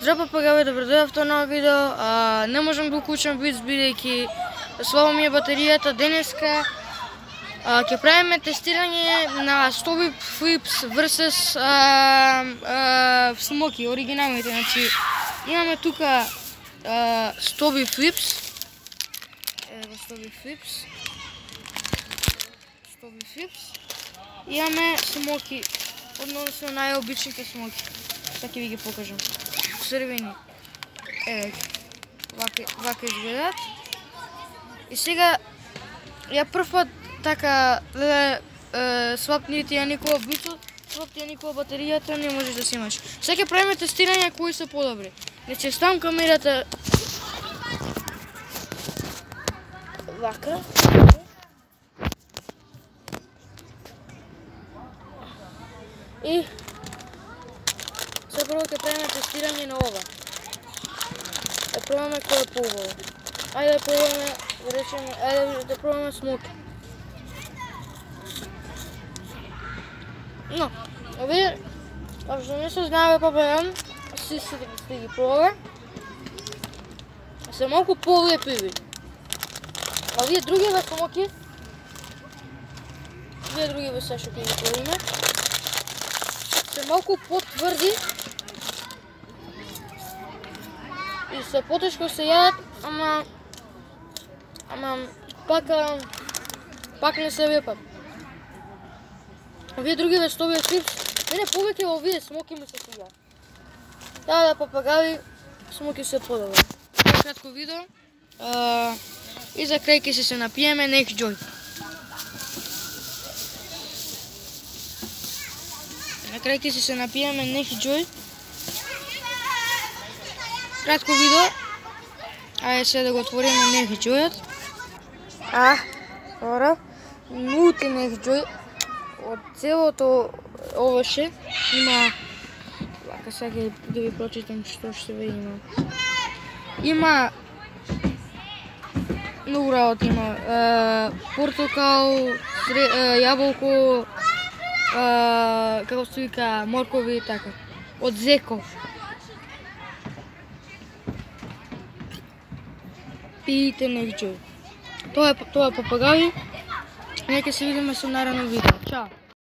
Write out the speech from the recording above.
Здраво папагави, добро дојавте на ново видео. А, не можам да уклучам бит бидејќи слабо ми е батеријата. Денеска а, ќе правиме тестирање на Stoby Flips versus а, а, Smoky, оригиналните. Значи, имаме тука а, Stoby Flips. Ево Stoby Flips. Stoby Flips. Имаме смоки, односно најобичните смоки. Сега така ќе ви ги покажам црвени. Еве, вака, вака изгледат. И сега, ја прв пат така, леле, свапнити ја никога бицот, свапти ја никога батеријата, не можеш да си имаш. Сега ќе правиме тестирање кои се подобри. Значи, ставам камерата вака. И прво ќе правиме тестирање на ова. Да пробаме кој е поубаво. Ајде да пробаме, да речеме, ајде да пробаме смоки. Но, овие, ако што да не се знаеве папајан, си се да сте ги пробале, се малку полепиви. А вие другиве смоки, вие другиве се што ги пробиме, се малку потврди и се потешко се јадат, ама ама пак пак не се вепат. Вие други вестовија чипс, мене повеќе овие смоки ми се свиѓаат. Да, да, папагави, смоки се подобро. Кратко видео. А, и за крај ќе се се напиеме Next Joy. На крај ќе се се напиеме Next Joy. Кратко видео. Ајде се да го отвориме не ги чујат. А, ора, не ги чуј. Од целото овоше има Вака сега да ви прочитам што ще ви има. Има многу работ има. Е, портокал, сре, е, јаболко, е, како се вика, моркови и така. Од зеков. Пиите нејче. Тоа е тоа е папагај. Нека се видиме со наредно видео. Чао.